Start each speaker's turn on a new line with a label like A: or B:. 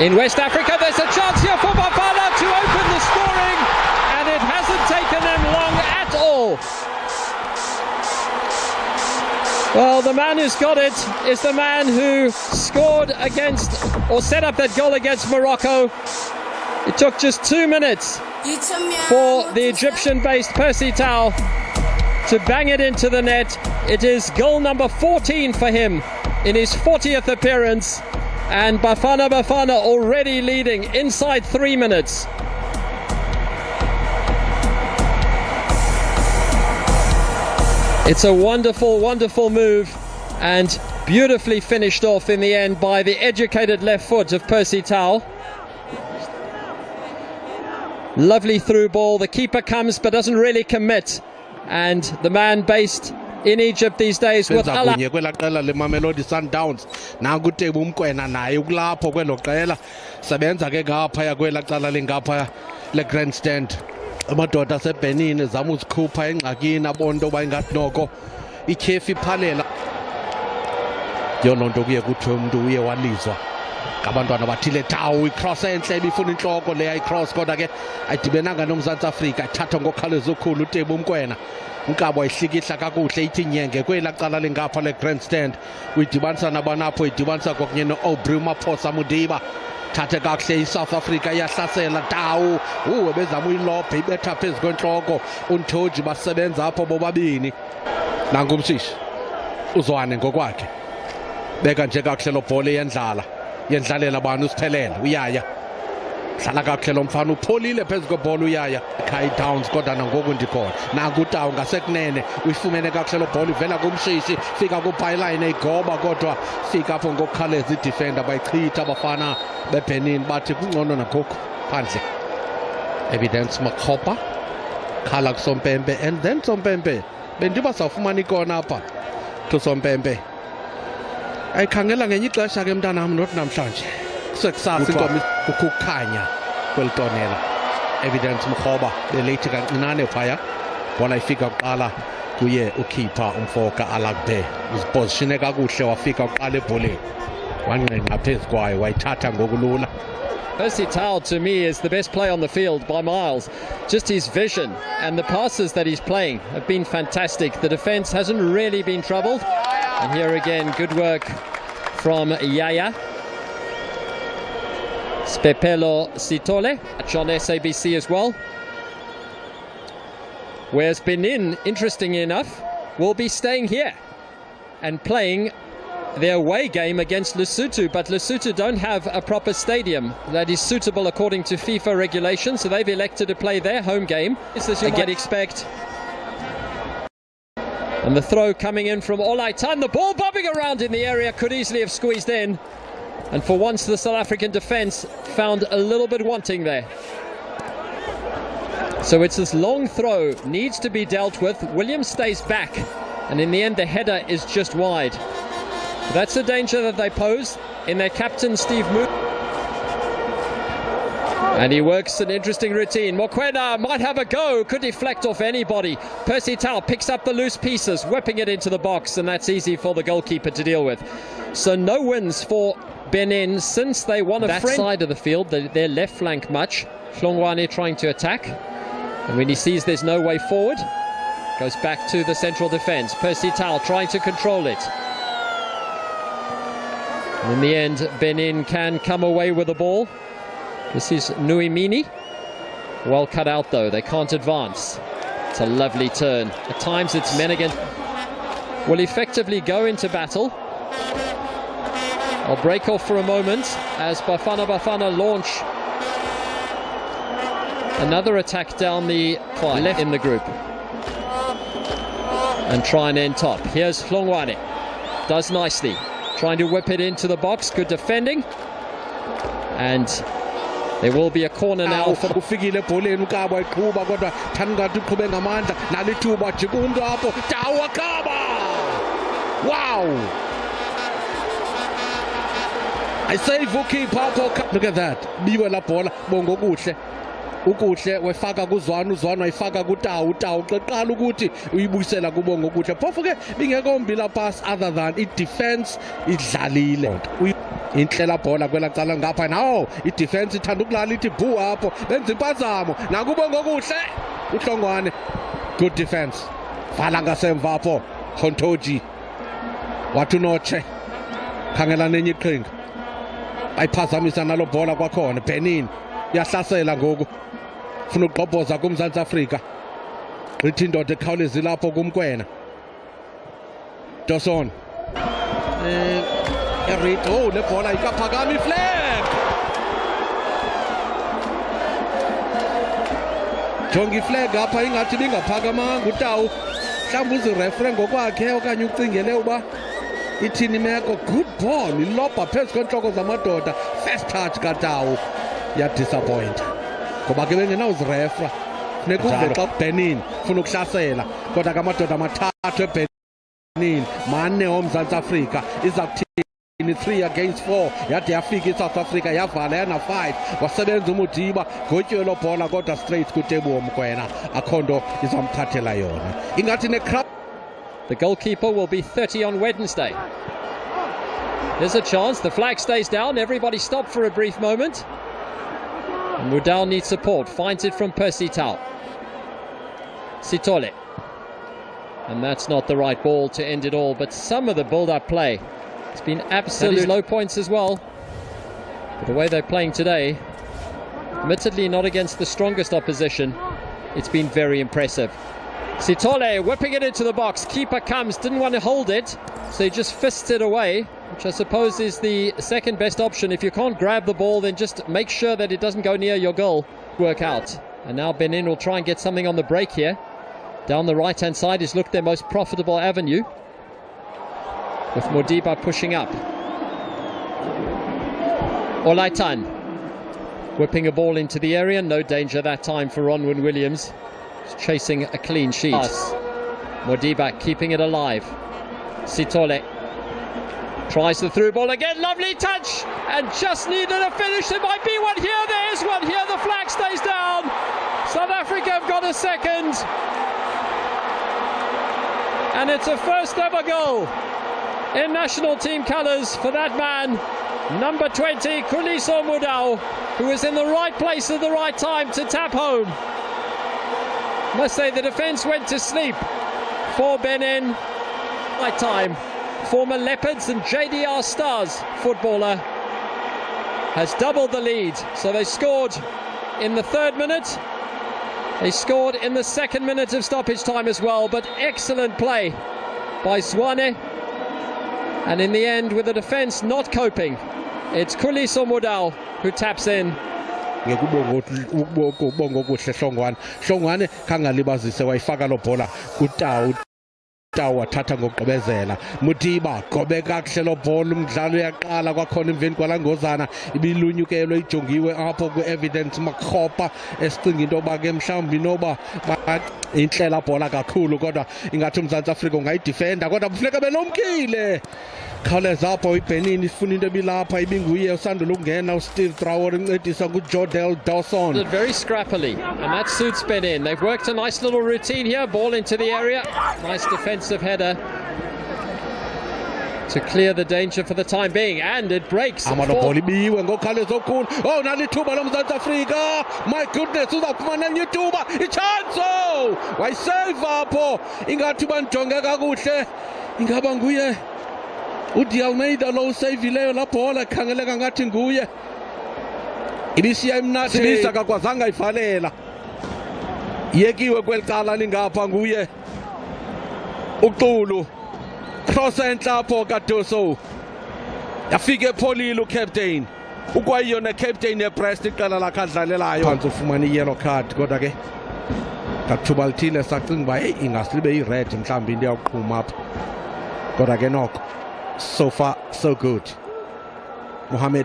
A: In West Africa, there's a chance here for Bafana to open the scoring, and it hasn't taken them long at all. Well, the man who's got it is the man who scored against or set up that goal against Morocco. It took just two minutes for the Egyptian based Percy Tau to bang it into the net. It is goal number 14 for him in his 40th appearance. And Bafana Bafana already leading inside three minutes. It's a wonderful, wonderful move and beautifully finished off in the end by the educated left foot of Percy Tau. Lovely through ball. The keeper comes but doesn't really commit. And the man based in Egypt these days with Allah.
B: kunye kwela qela leMamelodi Sundowns. Nanku uTebu Mkwena naye ukulapho kwelo qela. Sebenza ke ngaphaya kwela cala lingaphaya legrandstand amadoda aseBenin ezama uzikhupha engxakini abona into yoba ingathi noko ityhefu iphalela. Yo loo nto kuye kuthiwe umntu uye walizwa ngabantwana bathile tawu icross entle ibifuna intloko leya icross. Kodwa ke ayidibenanga nomzantsi afrika ithathwa ngokhawulezi ukhulu utebu umkwena inkabo ayihlikihla kakuhle ithi nyenge kwela cala legrand stand uyidibanisa nabanapho idibanisa kwakunye no-aubrey umaphosa mudiba. Thathe kakuhle isouth africa iyahlasela tawu uwe bezama uyilobhe ibetha phezu kwentloko. Unthoji basebenza apho bobabini. Nangumshishi uzwane ngokwakhe. Beka nje kakuhle lo bhola yendlala. Yendlalela bani usiphelele uyaya dlala kakuhle lo mfana upholile phezu kwebhola uyaya kai downs kodwa nangoku ndikhona nakutawu ngasekunene uyifumene kakuhle lo bhola ivela kumshishi fika kuphayiline igoba kodwa fika apho ngokukhawuleza idifenda bayichitha abafana bebenin bathi kungcono nangoku phandle. Evidence makhopa khala kusompempe and then sompempe bendiba sawufumana ikona apha to sompempe. Ayikhangela ngenye ixesha ke mntanam nothi namhlanje. Kusekusasa inkomo kukho ukukhanya kweli tonela evidence mrhoba beleyithi kancinane phaya bola ifika kuqala kuye ukhipha umfoka alakbe uzipozishine kakuhle wafika kuqala ebholeni wangqengqa phezu kwayo wayithatha ngokulula
A: Percy to me, is the best play on the field by miles. Just his vision and the passes that he's playing have been fantastic. The defence hasn't really been troubled. And here again, good work from Yaya. Sphephelo Sithole, on SABC as well. Whereas Benin, interestingly enough, will be staying here and playing their away game against Lesotho, but Lesotho don't have a proper stadium that is suitable according to FIFA regulations, so they've elected to play their home game. As you might expect. And the throw coming in from Olaitan, the ball bobbing around in the area, could easily have squeezed in. And for once, the South African defence found a little bit wanting there. So it's this long throw, needs to be dealt with. Williams stays back, and in the end, the header is just wide. That's the danger that they pose in their captain, Steve Mounié. And he works an interesting routine. Mokoena might have a go, could deflect off anybody. Percy Tau picks up the loose pieces, whipping it into the box, and that's easy for the goalkeeper to deal with. So no wins for Benin since they won a that friend. side of the field, the, their left flank much. Hlongwane trying to attack. And when he sees there's no way forward, goes back to the central defence. Percy Tau trying to control it. In the end, Benin can come away with the ball. This is Nuimini. Well cut out though, they can't advance. It's a lovely turn. At times it's Menigan will effectively go into battle. I'll break off for a moment as Bafana Bafana launch another attack down the far left in the group. And try and end top. Here's Hlongwane. Does nicely trying to whip it into the box. Good defending. And there will be a corner now for
B: ufikile ebholeni ukaba iqhuba kodwa thani uqhube ngamandla nalithuba jika umntu apho tawu wow ayisave ukhipha apho look at that. Biwe la bhola. Bongo kuhle. Ukuhle wefaka kuzwana uzwana wayifaka kutawu utawu qeqala ukuthi uyibuyisela kubongo kuhle. Phofu ke bingekho mbila pass other than i-defense idlalile. Inhlela bhola kwela cala ngapha. Nawo idefense ithanda ukulala ithi bhu apho. Benza impazamo. Nakubo ngokuhle uhlongwane. Good defense. Vala ngasemva apho. Hontoji wathi unotshe. Khangela nenye iqhinga. Ayiphazamisa nalo bhola kwakhona. Benin iyahlasela ngoku. Funa ukugqobhoza kumzantsi afrika. Gqithi indoda ekhawulezi lapho kumkwena. Doson eh erito oh le bhola ikaphakama iflag jonga iflag apha ingathi bingaphakamanga utawu mhlawumbi uzirefre ngokwakhe okanye ucingele uba ithini imeko good ball ilobha phezu kwentloko zamadoda. First touch katawu yadisappointa ngoba ke bengenawuzirefra funeka uve
A: Njalo.
B: xa ubenin funa ukuhlasela. Kodwa ke amadoda amathathu ebenin mane omzantsi afrika. Iza kuthini? 3 against 4 yade yafika isouth africa yavala yana 5 wasebenza umudiba gotyiwe lo bhola kodwa straight kutebu womkwena akho nto izamthathela yona. Ingathi necrowd
A: The goalkeeper will be 30 on Wednesday. There's a chance. The flag stays down. Everybody stop for a brief moment. And Mudau needs support. Finds it from Percy Tau. Sithole. And that's not the right ball to end it all. But some of the build-up play. It's been absolute low points as well. But the way they're playing today, admittedly not against the strongest opposition, it's been very impressive. Sithole whipping it into the box. Keeper comes, didn't want to hold it, so he just fists it away, which I suppose is the second best option. If you can't grab the ball, then just make sure that it doesn't go near your goal. Work out. And now Benin will try and get something on the break here. Down the right hand side is looked their most profitable avenue. With Modiba pushing up. Olaitan whipping a ball into the area. No danger that time for Ronwen Williams. Chasing a clean sheet. Modiba keeping it alive. Sithole tries the through ball again. Lovely touch and just needed a finish. There might be one here. There is one here. The flag stays down. South Africa have got a second. And it's a first ever goal in national team colours for that man. Number 20, Khuliso Mudau, who was in the right place at the right time to tap home. Must say the defence went to sleep for Benin. Right time. Former Leopards and JDR Stars footballer has doubled the lead. So they scored in the third minute. They scored in the second minute of stoppage time as well. But excellent play by Zwane. And in the end, with the defence not coping, it's Khuliso Mudau who taps in.
B: Ngekubonga kuhle hlongwane. Hlongwane khangalibazise wayifaka lo bhola kutawu wathatha ngokugqibezela mutiba gobe kakuhle lo bhola umdlalo uyaqala kwakhona emveni kwalangozana ibilunyukelwe ijongiwe apho kwi-evidence makhopa esicinga into yoba ke mhlawumbi noba ba- intlela bhola kakhulu kodwa ingathi umzantsi afrika ungayidifenda kodwa kufuneka belumkile khawuleza apho ibenin ifuna into ebilapha ibinguye usandula ukungena usteve traore incedisa ngujodel dawson
A: very scrappily, and that suits Benin. They've worked a nice little routine here. Ball into the area. Nice defensive header to clear the danger for the time being, and it breaks.
B: Ah, amalobhola ibiwe ngokhawuleza okukhulu oh afrika. My goodness uzawufumana enye ithuba. Itshanso oh, wayiseva apho. Ingathi uba kakuhle ingaba nguye udialmeida lo useyivileyo laa bhola khangeleka ngathi nguye. Ibisiya imnathi kakwazanga ayivalela yekiwe kweli cala lingapha nguye uxulu. Cross entla apho kadoso. Yafika epholile ucaptain. Ukwayiyo necaptain yebrest iqela lakhe adlalelayo. Phantsi ufumana iyellow card kodwa ke ngathuba lithile sacinga uba heyi ingasibe ired mhlawumbi into yawuqhuma apha. Kodwa ke noko so far so good. Mohamed